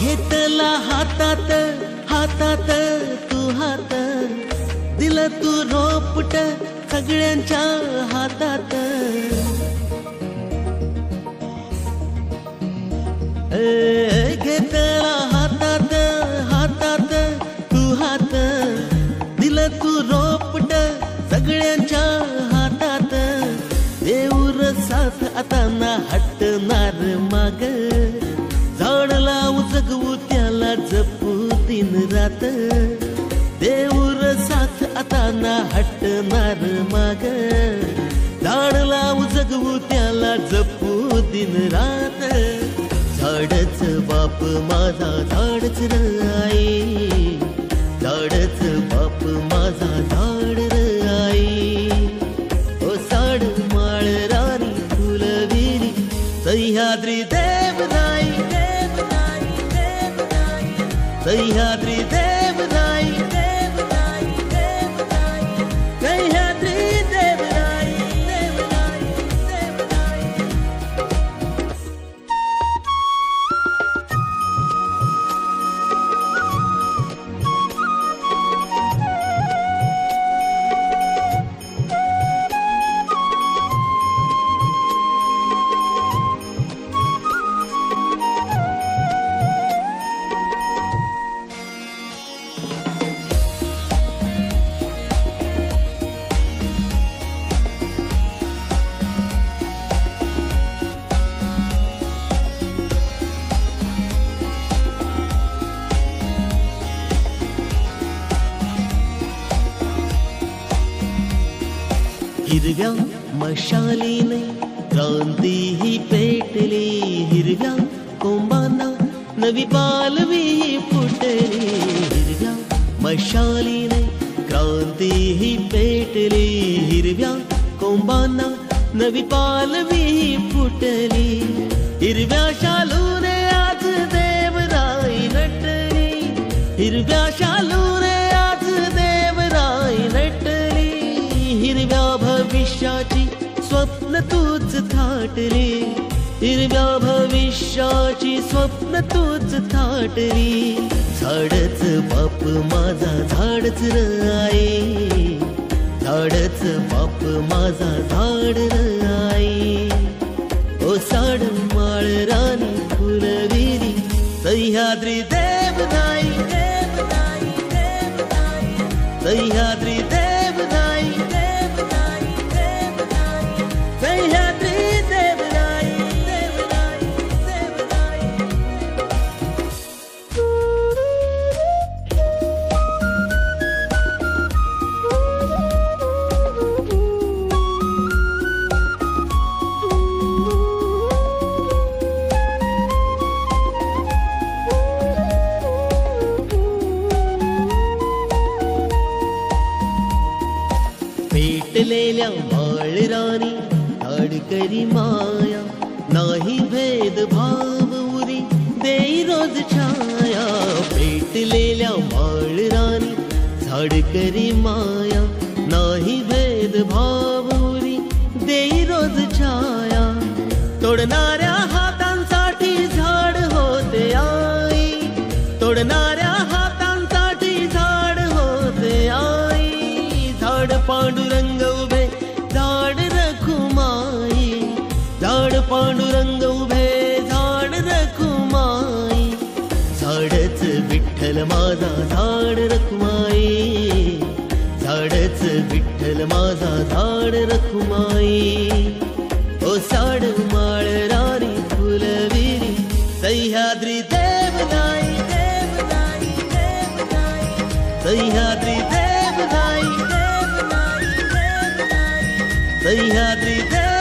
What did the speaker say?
घेतला हातात हातात तू हात. दिल तू रोपट सगळ्यांच्या हातात. घेतला हातात हातात तू हात. दिल तू रोपट सगळ्यांच्या हातात. देऊर साथ आता ना साथ हटणार माग. झाड लावू जगवू त्याला जपू दिन रात. झाडच बाप माझा झाडच र आई. झाडच बाप माझा झाड र आई. ओ साड माळ राणी फुलविरी. सह्याद्री देवराई देवराई देवराई सह्याद्री हिरव्या मशालीने क्रांती ही पेटली. हिरव्या कोंबांना नवी पालवी फुटली. हिरव्या मशालीने क्रांती ही पेटली. हिरव्या कोंबांना नवी पालवी फुटली. हिरव्या शालूने आज देवराई नटली. हिरव्या शालूने स्वप्न तूच थाटली. हिरव्या भविष्याची स्वप्न तूच थाटली. झाडच बाप माझा झाडच आई झाडच बाप माझा झाड आई ओ साड माळ राणी फुलविरी सह्याद्री भेटलेल्या माळराणी अडकरी माया नाही भेदभाव उरी देई रोज छाया. भेटलेल्या माळराणी झाडकरी माया नाही भेदभाव उरी देई रोज छाया. तोडणार पांडुरंग उभे झाड रखुमाई झाडच विठ्ठल माझा झाड रखुमाई झाडच विठ्ठल माझा झाड रखुमाई ओ साड माळ रारी फुलविरी. सह्याद्री देवदाई देवदाई देवदाई सह्याद्री देवदाई देवदाई देवदाई सह्याद्री देव